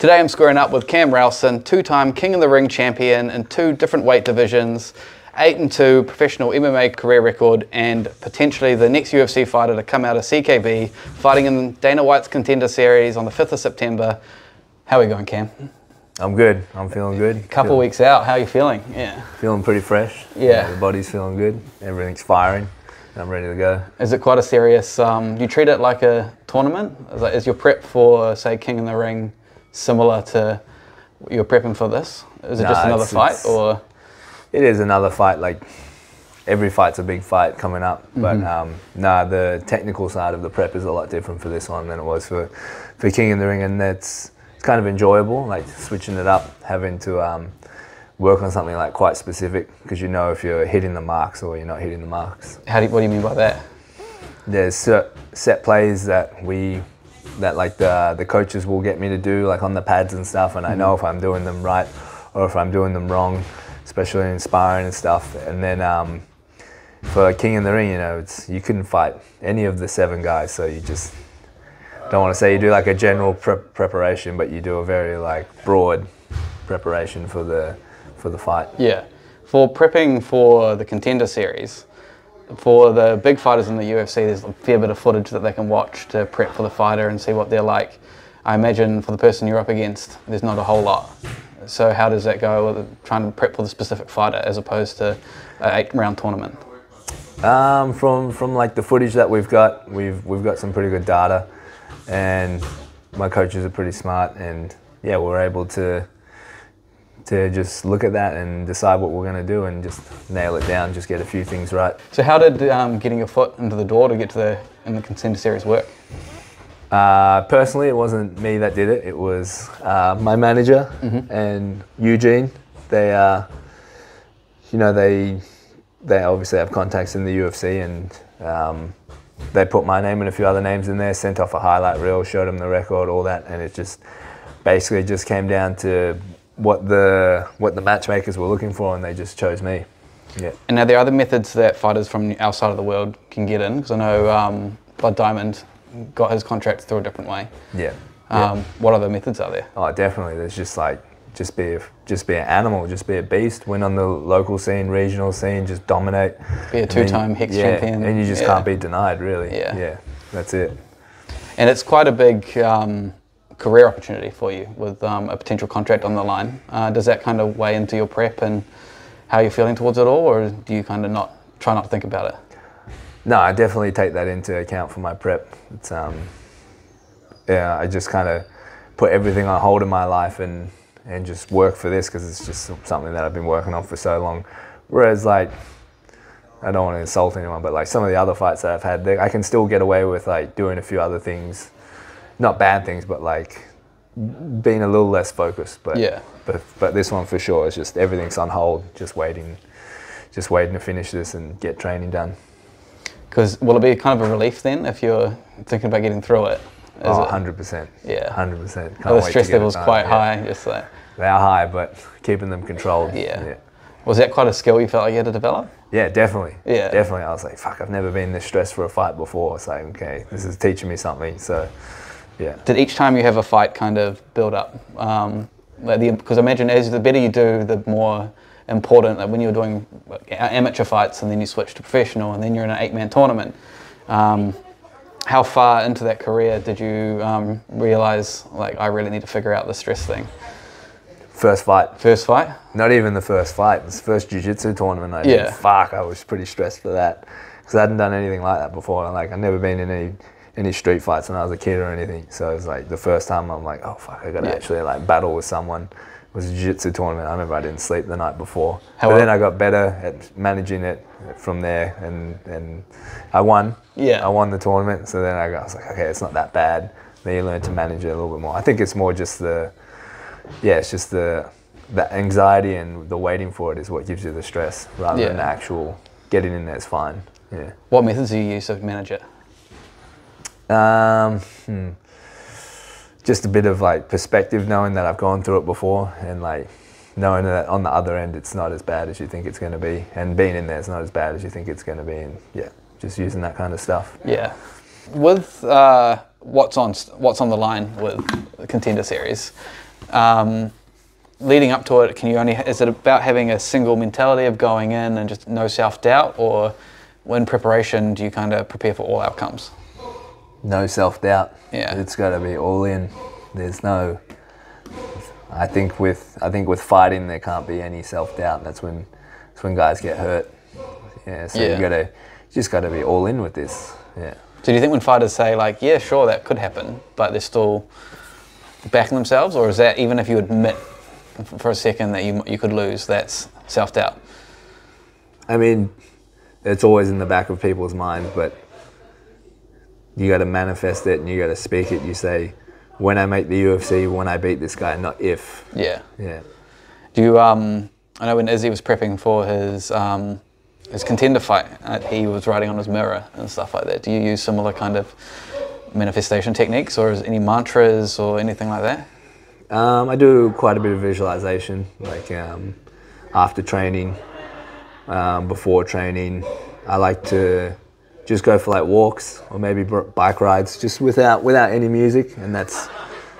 Today I'm squaring up with Cam Rowston, two-time King of the Ring champion in two different weight divisions, 8 and 2 professional MMA career record, and potentially the next UFC fighter to come out of CKB, fighting in Dana White's Contender Series on the 5th of September. How are we going, Cam? I'm good. I'm feeling good. A Couple Feel- weeks out. How are you feeling? Yeah. Feeling pretty fresh. Yeah. the body's feeling good. Everything's firing. I'm ready to go. Is it quite a serious? Um, do you treat it like a tournament? Is, that, is your prep for, say, King in the Ring similar to what you're prepping for this? Is it Nah, just another it's- fight, it's- or It is another fight. Like every fight's a big fight coming up. But Mm-hmm. um, nah, the technical side of the prep is a lot different for this one than it was for for King in the Ring, and that's it's kind of enjoyable. Like switching it up, having to um, work on something like quite specific because you know if you're hitting the marks or you're not hitting the marks. how do what do you mean by that? there's set plays that we that like the the coaches will get me to do like on the pads and stuff and I know if I'm doing them right or if I'm doing them wrong especially in sparring and stuff. And then um, for King in the Ring you know it's you couldn't fight any of the seven guys so you just don't want to say you do like a general prep preparation but you do a very like broad preparation for the for the fight. Yeah, for prepping for the Contender Series, for the big fighters in the UFC, there's a fair bit of footage that they can watch to prep for the fighter and see what they're like. I imagine for the person you're up against, there's not a whole lot. So how does that go with trying to prep for the specific fighter as opposed to an eight-round tournament? Um, from from like the footage that we've got, we've we've got some pretty good data, and my coaches are pretty smart, and yeah, we're able to to just look at that and decide what we're going to do and just nail it down, just get a few things right. So how did um, getting your foot into the door to get to the in the Contender Series work? Uh, personally, it wasn't me that did it. It was uh, my manager and Eugene. They, uh, you know, they they obviously have contacts in the UFC, and um, they put my name and a few other names in there. Sent off a highlight reel, showed them the record, all that, and it just basically just came down to what the what the matchmakers were looking for, and they just chose me. Yeah. And are there are other methods that fighters from outside of the world can get in? Because I know um, Blood Diamond got his contract through a different way. Yeah. Yeah. Um, what other methods are there? Oh, definitely. There's just like just be a, just be an animal, just be a beast. Win on the local scene, regional scene, just dominate. Be a two-time Hex yeah, champion. and you just Yeah. can't be denied, really. Yeah. yeah, that's it. And it's quite a big um, career opportunity for you with um, a potential contract on the line. Uh, does that kind of weigh into your prep and how you're feeling towards it all, or do you kind of not try not to think about it? No, I definitely take that into account for my prep. It's um, yeah, I just kind of put everything on hold in my life and and just work for this because it's just something that I've been working on for so long. Whereas like. I don't want to insult anyone, but like some of the other fights that I've had, they, I can still get away with like doing a few other things, not bad things, but like being a little less focused. But Yeah. but but this one for sure is just everything's on hold, just waiting, just waiting to finish this and get training done. Because will it be kind of a relief then if you're thinking about getting through it? Is Oh, it- 100%. Yeah. 100%. Are the stress levels quite high? Just like, They are high, but keeping them controlled. Yeah. Yeah, was that quite a skill you felt like you had to develop? Yeah, definitely. Yeah. Definitely. I was like, fuck, I've never been this stressed for a fight before. It's like, okay, this is teaching me something. So, yeah. Did each time you have a fight kind of build up? Um, because I imagine as the better you do, the more important. Like when you're doing amateur fights and then you switch to professional and then you're in an eight-man tournament. Um, how far into that career did you um, realize like I really need to figure out the stress thing? First fight. First fight? Not even the first fight. It was the first jiu-jitsu tournament I did. Yeah. Fuck, I was pretty stressed for that. Because I hadn't done anything like that before. Like, I'd never been in any any street fights when I was a kid or anything. So it was like the first time I'm like, oh fuck, I got to Yeah. actually like battle with someone. It was a jiu-jitsu tournament. I remember I didn't sleep the night before. How but then I got better at managing it from there, and and I won. Yeah. I won the tournament. So then I, got, I was like, okay, it's not that bad. Then you learn to manage it a little bit more. I think it's more just the yeah, it's just the the anxiety and the waiting for it is what gives you the stress rather than the actual getting in there is fine. Yeah. What methods do you use to manage it? Um, hmm. Just a bit of like perspective, knowing that I've gone through it before, and like knowing that on the other end it's not as bad as you think it's going to be, and being in there it's not as bad as you think it's going to be, and yeah, just using that kind of stuff. Yeah. With uh, what's on what's on the line with the contender series. Um, leading up to it, can you only is it about having a single mentality of going in and just no self doubt, or in preparation do you kind of prepare for all outcomes? No self doubt. Yeah. It's got to be all in. There's no. I think with I think with fighting there can't be any self doubt. That's when that's when guys get hurt. Yeah. So Yeah. you gotta you just got to be all in with this. Yeah. So do you think when fighters say like, yeah, sure, that could happen, but they're still backing themselves, or is that even if you admit for a second that you you could lose, that's self doubt? I mean, it's always in the back of people's minds, but you got to manifest it and you got to speak it. You say, when I make the UFC, when I beat this guy, not if. Yeah. Yeah. Do you? Um, I know when Izzy was prepping for his um, his contender fight, uh, he was writing on his mirror and stuff like that. Do you use similar kind of manifestation techniques, or is any mantras or anything like that? Um, I do quite a bit of visualization, like um, after training, um, before training. I like to just go for like walks or maybe bike rides, just without without any music, and that's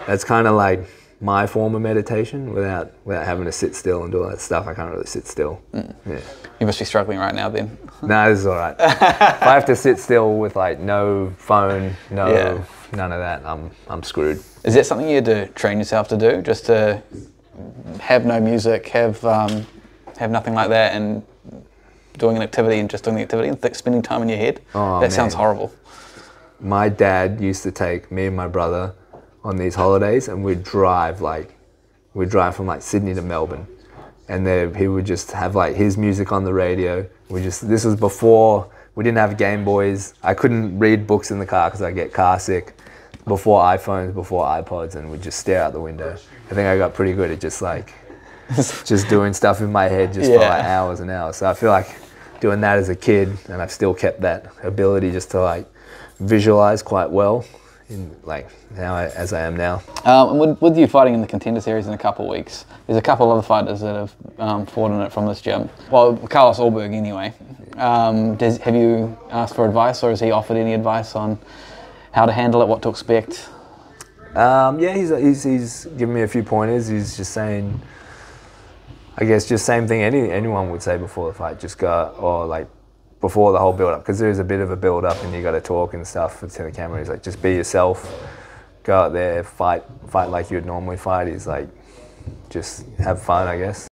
that's kind of like my form of meditation without without having to sit still and do all that stuff. I can't really sit still. Yeah. You must be struggling right now, then. No, this is all right. if I have to sit still with like no phone, no Yeah. none of that, I'm I'm screwed. Is that something you had to train yourself to do, just to have no music, have um, have nothing like that, and doing an activity and just doing the activity and th- spending time in your head? Oh, that sounds horrible. my dad used to take me and my brother on these holidays and we'd drive like we'd drive from like Sydney to Melbourne. And there he would just have like his music on the radio. We just this was before we didn't have Game Boys. I couldn't read books in the car because I get car sick. Before iPhones before iPods and we'd just stare out the window. I think I got pretty good at just like just doing stuff in my head just for like hours and hours. So I feel like doing that as a kid and I've still kept that ability just to like visualize quite well in like now I, as I am now. Um, and with, with you fighting in the contender series in a couple of weeks, there's a couple other fighters that have um, fought in it from this gym. Well, Carlos Ulberg, anyway. Um, does, have you asked for advice, or has he offered any advice on how to handle it, what to expect? Um, yeah, he's, he's he's given me a few pointers. He's just saying, I guess, just same thing any anyone would say before the fight. Just go or like before the whole build up because there is a bit of a build up and you got to talk and stuff to the camera. He's like, just be yourself. Go out there, fight, fight like you'd normally fight. He's like, just have fun, I guess.